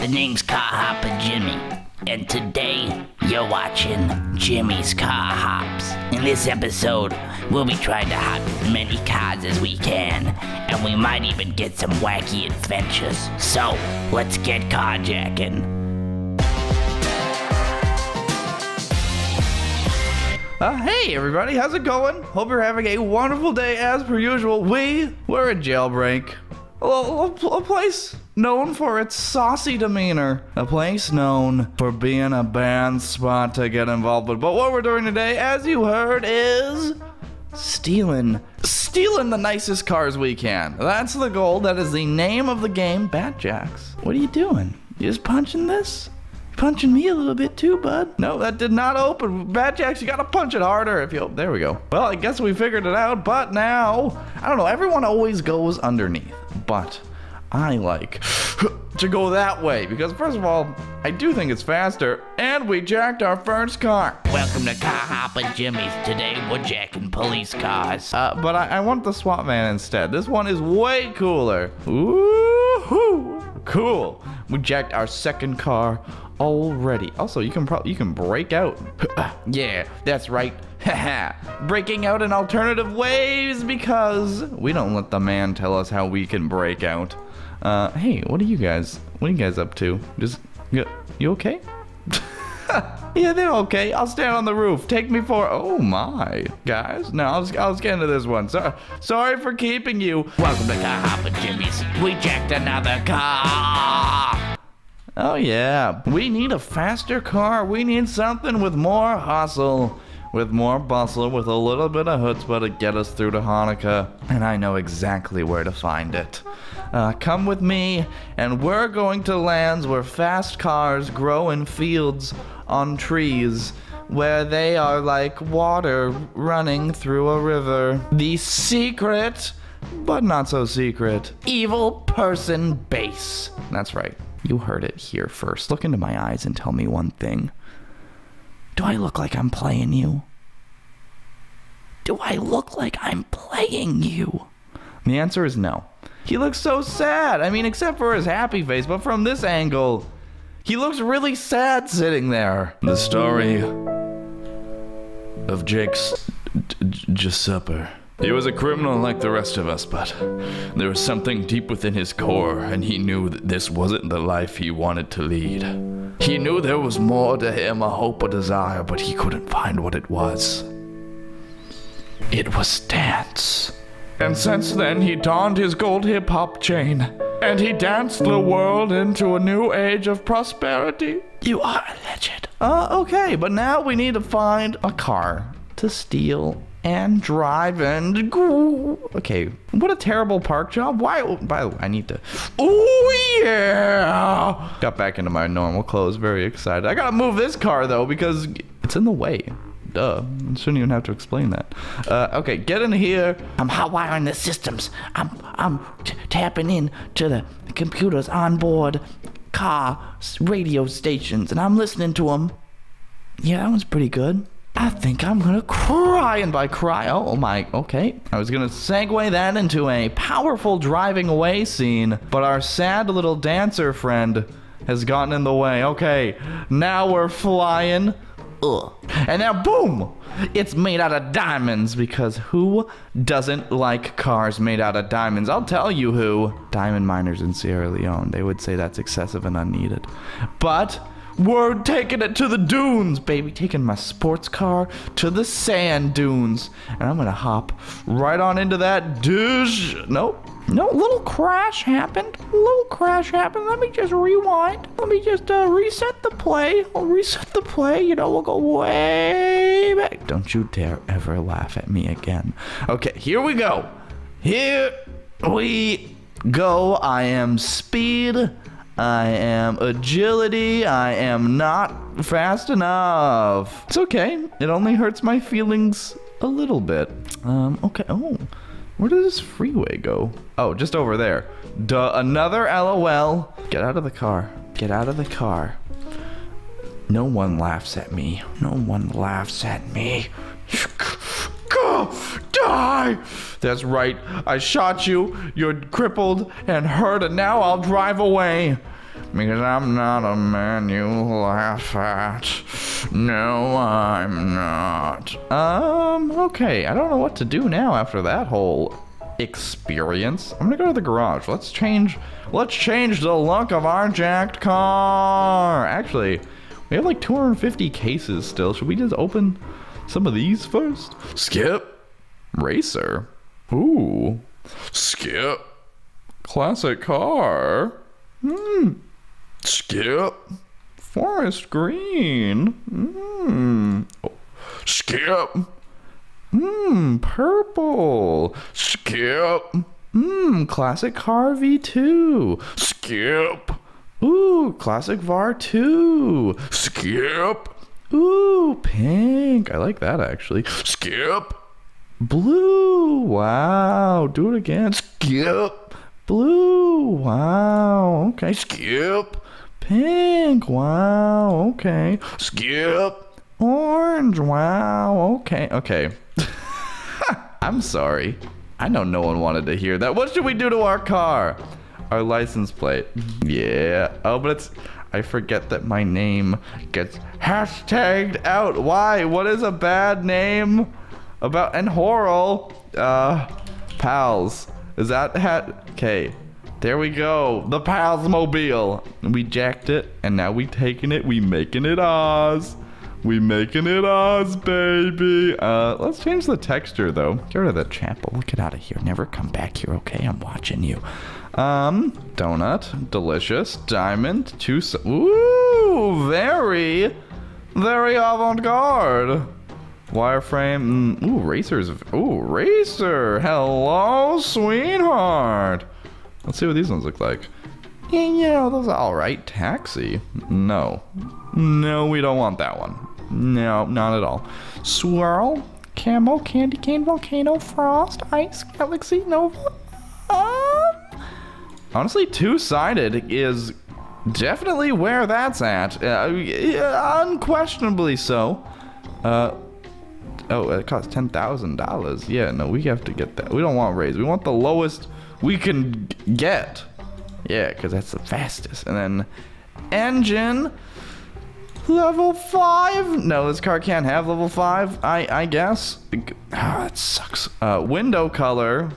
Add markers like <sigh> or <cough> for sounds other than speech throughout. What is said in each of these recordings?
The name's Car Hopper Jimmy. And today, you're watching Jimmy's Car Hops. In this episode, we'll be trying to hop as many cars as we can. And we might even get some wacky adventures. So, let's get carjacking. Uh, hey everybody, how's it going? Hope you're having a wonderful day as per usual. We were at Jailbreak, a, a, place known for its saucy demeanor, a place known for being a band spot to get involved with. But what we're doing today, as you heard, is stealing, stealing the nicest cars we can. That's the goal. That is the name of the game, Bat Jacks. What are you doing? You just punching this? Punching me a little bit too, bud. No, that did not open. Bad Jacks, you gotta punch it harder if you. There we go. Well, I guess we figured it out, but now, I don't know, everyone always goes underneath, but I like <laughs> to go that way because, first of all, I do think it's faster, and we jacked our first car. Welcome to Car Hopper Jimmy's. Today, we're jacking police cars. Uh, but I, I want the SWAT van instead. This one is way cooler. Ooh, cool. We jacked our second car already. Also, you can probably you can break out. <laughs> yeah, that's right. <laughs> Breaking out in alternative ways because we don't let the man tell us how we can break out. Uh, hey, what are you guys? What are you guys up to? Just you, you okay? <laughs> <laughs> yeah, they're okay. I'll stand on the roof. Take me for. Oh my, guys. No, I'll, I'll get into this one. So, sorry for keeping you. Welcome to Car Hopper Jimmy's. We jacked another car. Oh yeah, we need a faster car. We need something with more hustle, with more bustle, with a little bit of chutzpah to get us through to Hanukkah. And I know exactly where to find it. Uh, come with me, and we're going to lands where fast cars grow in fields on trees where they are like water running through a river. The secret, but not so secret, evil person base. That's right. You heard it here first. Look into my eyes and tell me one thing. Do I look like I'm playing you? Do I look like I'm playing you? The answer is no. He looks so sad. I mean, except for his happy face, but from this angle, he looks really sad sitting there. The story of Jake's Giuseppe. He was a criminal like the rest of us, but there was something deep within his core, and he knew that this wasn't the life he wanted to lead. He knew there was more to him, a hope, a desire, but he couldn't find what it was. It was dance. And since then, he donned his gold hip hop chain, and he danced the world into a new age of prosperity. You are a legend. Uh, okay, but now we need to find a car to steal and drive and go. Okay, what a terrible park job. Why? By the way, I need to. Oh yeah! Got back into my normal clothes. Very excited. I gotta move this car though because it's in the way. Duh. I shouldn't even have to explain that. Uh, okay, get in here. I'm hot wiring the systems. I'm I'm tapping in to the computers on board car radio stations, and I'm listening to them. Yeah, that one's pretty good. I think I'm gonna cry, and by cry, oh my, okay. I was gonna segue that into a powerful driving away scene, but our sad little dancer friend has gotten in the way. Okay, now we're flying. Ugh. And now, boom! It's made out of diamonds because who doesn't like cars made out of diamonds? I'll tell you who. Diamond miners in Sierra Leone. They would say that's excessive and unneeded. But we're taking it to the dunes, baby. Taking my sports car to the sand dunes. And I'm gonna hop right on into that douche. Nope. No, little crash happened. Little crash happened. Let me just rewind. Let me just uh, reset the play. I'll reset the play. You know, we'll go way back. Don't you dare ever laugh at me again. Okay, here we go. Here we go. I am speed. I am agility. I am not fast enough. It's okay. It only hurts my feelings a little bit. Um, okay. Oh, where does this freeway go? Oh, just over there. Duh, another LOL. Get out of the car. Get out of the car. No one laughs at me. No one laughs at me. Go! Die! That's right. I shot you. You're crippled and hurt, and now I'll drive away. because I'm not a man you laugh at. No, I'm not. Um, okay, I don't know what to do now after that whole experience. I'm gonna go to the garage. Let's change, let's change the look of our jacked car. Actually, we have like 250 cases still. Should we just open some of these first? Skip. Racer. Ooh. Skip. Classic car. Hmm. Skip. Forest green. Hmm. Skip. Hmm. Purple. Skip. Hmm. Classic car V2. Skip. Ooh. Classic VAR 2. Skip. Ooh. Pink. I like that actually. Skip. Blue. Wow. Do it again. Skip. Blue. Wow. Okay. Skip. Pink. Wow. Okay. Skip. Orange. Wow. Okay. Okay. <laughs> I'm sorry. I know no one wanted to hear that. What should we do to our car? Our license plate. Yeah. Oh, but it's. I forget that my name gets hashtagged out. Why? What is a bad name? About and Horal. Uh, pals. Is that hat? Okay. There we go. The Pals Mobile. We jacked it, and now we taking it. We making it ours. We making it ours, baby. Uh, let's change the texture though. Get rid of the chapel. Get out of here. Never come back here, okay? I'm watching you. Um, donut, delicious, diamond, two. Ooh, very, very avant-garde. Wireframe. Mm, ooh, racers. Ooh, racer. Hello, sweetheart. Let's see what these ones look like. Yeah, those are all right. Taxi. No. No, we don't want that one. No, not at all. Swirl. Camo, candy cane, volcano, frost, ice, galaxy, nova. Um, honestly, two-sided is definitely where that's at. Uh, unquestionably so. Uh, oh, it costs ten thousand dollars. Yeah, no, we have to get that. We don't want raise. We want the lowest we can get. Yeah, because that's the fastest. And then engine level five. No, this car can't have level five. I I guess. Ah, that sucks. Uh, window color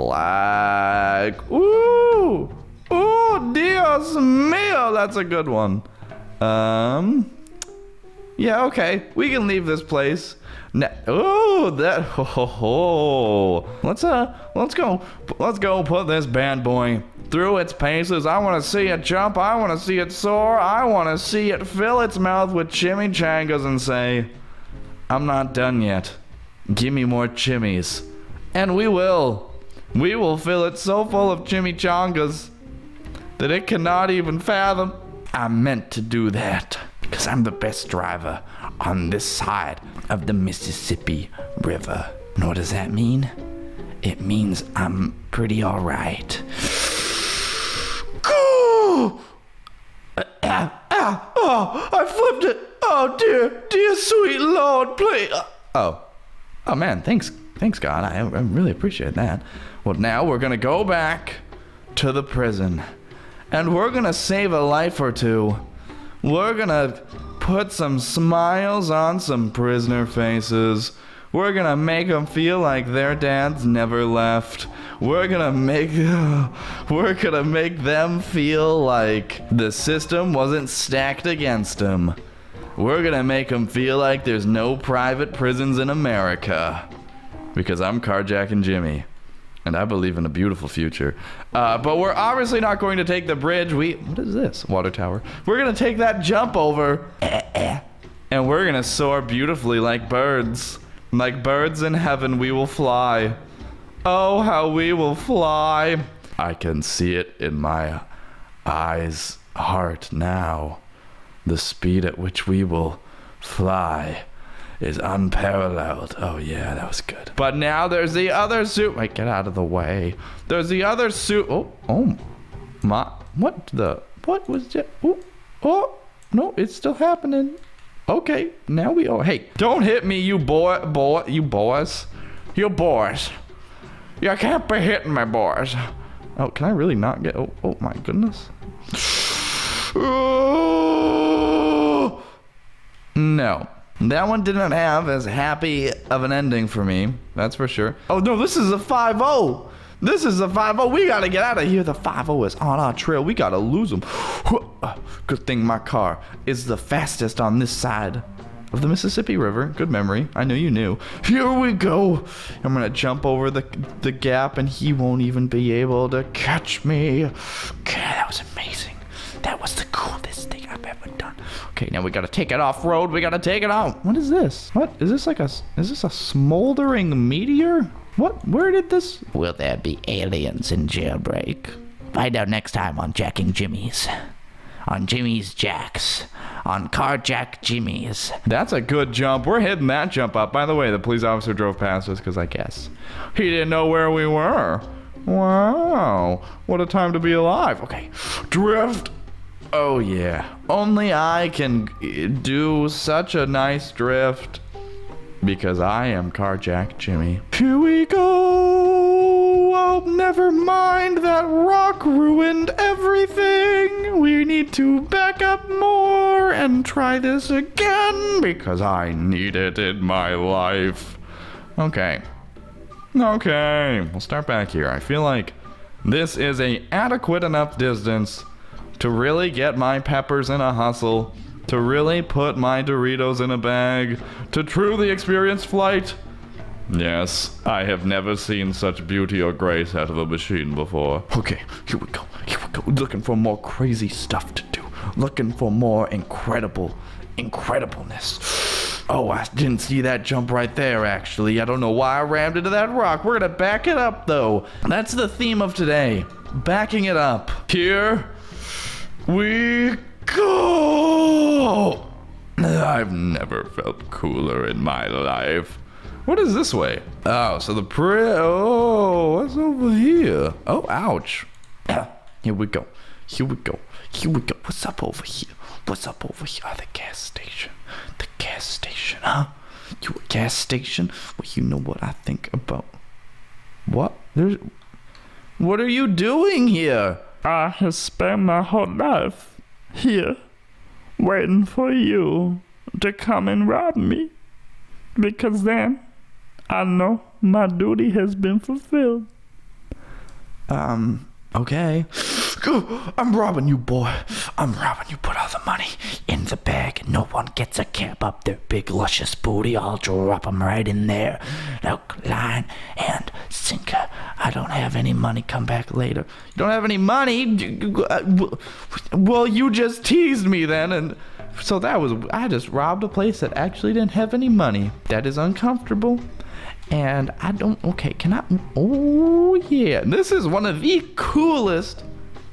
black. Ooh, ooh, Dios mío, that's a good one. Um, yeah, okay, we can leave this place. Oh, that <laughs> ho, ho, ho. Let's uh, let's go, let's go put this bad boy through its paces. I want to see it jump. I want to see it soar. I want to see it fill its mouth with chimichangas and say, "I'm not done yet. Give me more chimmies," and we will. We will fill it so full of chimichangas that it cannot even fathom. I meant to do that because I'm the best driver on this side of the Mississippi River. And what does that mean? It means I'm pretty alright. Oh, I flipped it. Oh dear, dear sweet Lord, please. Oh, oh man, thanks, thanks God. I, I really appreciate that. Well, now we're gonna go back to the prison, and we're gonna save a life or two. We're gonna put some smiles on some prisoner faces. We're gonna make them feel like their dads never left. We're gonna make <laughs> we're gonna make them feel like the system wasn't stacked against them. We're gonna make them feel like there's no private prisons in America. Because I'm Carjack and Jimmy. And I believe in a beautiful future. Uh, but we're obviously not going to take the bridge. We what is this? Water tower. We're gonna take that jump over. <laughs> And we're gonna soar beautifully like birds. Like birds in heaven, we will fly. Oh, how we will fly. I can see it in my eyes, heart now. The speed at which we will fly is unparalleled. Oh, yeah, that was good. But now there's the other suit. Wait, get out of the way. There's the other suit. Oh, oh, my. What the? What was that? Oh, oh, no, it's still happening. Okay, now we. Oh, hey, don't hit me, you boy, boy, you boys, you boys. You can't be hitting my boys. Oh, can I really not get? Oh, oh my goodness. <sighs> No. That one didn't have as happy of an ending for me. That's for sure. Oh no, this is a 5-0. This is a 5-0. We gotta get out of here. The 5-0 is on our trail. We gotta lose them. <sighs> Good thing my car is the fastest on this side of the Mississippi River. Good memory. I know you knew. Here we go. I'm gonna jump over the the gap, and he won't even be able to catch me. Okay, that was amazing. That was the coolest thing I've ever done. Okay, now we gotta take it off road. We gotta take it out. What is this? What is this like a? Is this a smoldering meteor? What? Where did this? Will there be aliens in jailbreak? Find out next time on Jacking Jimmy's. On Jimmy's Jacks. On Carjack Jimmy's. That's a good jump. We're hitting that jump up. By the way, the police officer drove past us because I guess he didn't know where we were. Wow, what a time to be alive. Okay, drift. Oh yeah, only I can eh, do such a nice drift because I am Carjack Jimmy. Here we go. Oh, never mind. That rock ruined everything. We need to back up more and try this again because I need it in my life. Okay. Okay, we'll start back here. I feel like this is a adequate enough distance to really get my peppers in a hustle, to really put my Doritos in a bag, to truly experience flight. Yes, I have never seen such beauty or grace out of a machine before. Okay, here we go. Here we go. Looking for more crazy stuff to do. Looking for more incredible, incredibleness. Oh, I didn't see that jump right there, actually. I don't know why I rammed into that rock. We're gonna back it up, though. That's the theme of today. Backing it up. Here we go! I've never felt cooler in my life. What is this way? Oh, so the pre- Oh, what's over here? Oh, ouch. <coughs> Here we go. Here we go. Here we go. What's up over here? What's up over here? Oh, the gas station. The gas station, huh? You a gas station? Well, you know what I think about. What? There's. What are you doing here? I have spent my whole life here, waiting for you to come and rob me. Because then I know my duty has been fulfilled. Um, okay. <gasps> I'm robbing you, boy. I'm robbing you. Put all the money in the bag. No one gets a cap up their big, luscious booty. I'll drop 'em right in there. Look, line and sinker. I don't have any money. Come back later. You don't have any money? Uh, well, you just teased me then, and so that was. I just robbed a place that actually didn't have any money. That is uncomfortable. And I don't. Okay, can I? Oh, yeah. This is one of the coolest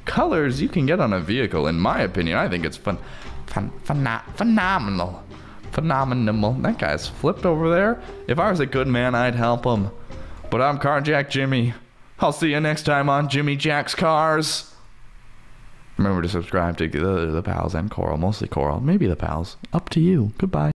colors you can get on a vehicle, in my opinion. I think it's fun, fun, phen- phenomenal, phenomenal. That guy's flipped over there. If I was a good man, I'd help him. But I'm Carjack Jimmy. I'll see you next time on Jimmy Jack's Cars. Remember to subscribe to the, the pals and Corl, mostly Corl, maybe the pals. Up to you. Goodbye.